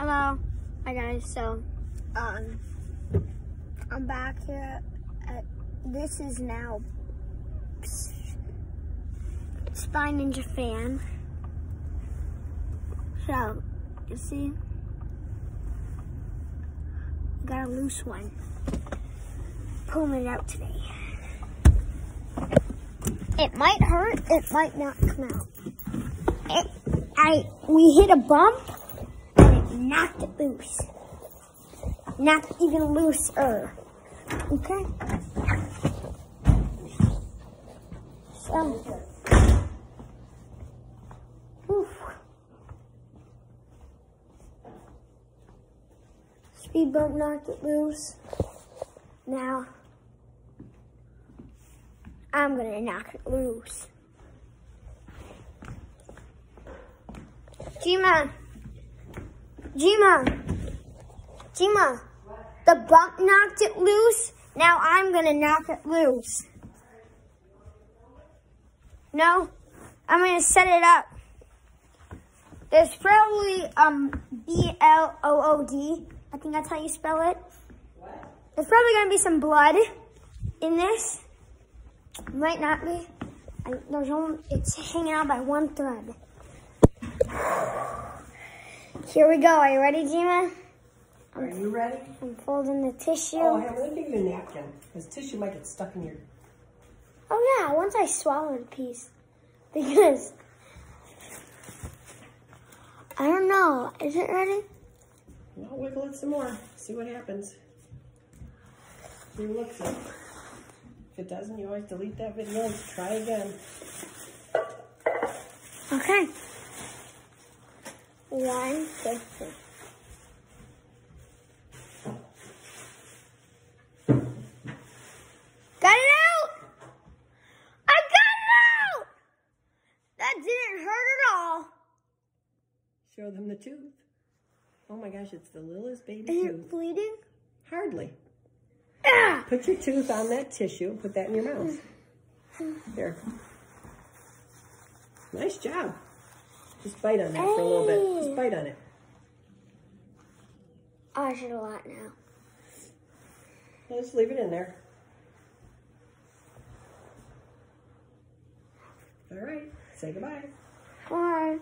Hello, hi guys. So, um, I'm back here. At, this is now Spy Ninja fan. So, you see, got a loose one. Pulling it out today. It might hurt. It might not come out. It, I we hit a bump knocked loose. Knocked even looser. Okay? So, oof. Speed bump knocked it loose. Now, I'm gonna knock it loose. G-Man. Jima, Jima, the bump knocked it loose. Now I'm gonna knock it loose. No, I'm gonna set it up. There's probably um B L O O D. I think that's how you spell it. There's probably gonna be some blood in this. Might not be. I, there's only, it's hanging out by one thread. Here we go. Are you ready, Jima? Are you ready? I'm folding the tissue. Oh, hey, let me give you a napkin, because tissue might get stuck in your... Oh, yeah, once I swallowed a piece. Because, I don't know. Is it ready? No, wiggle it some more. See what happens. What looks like. If it doesn't, you always delete that video and try again. Okay. One fifty. Got it out! I got it out! That didn't hurt at all. Show them the tooth. Oh my gosh, it's the littlest baby Is tooth. it bleeding? Hardly. Ah! Put your tooth on that tissue and put that in your mouth. There. Nice job. Just bite on that for a little bit. Just bite on it. I should a lot now. Just leave it in there. All right. Say goodbye. Bye.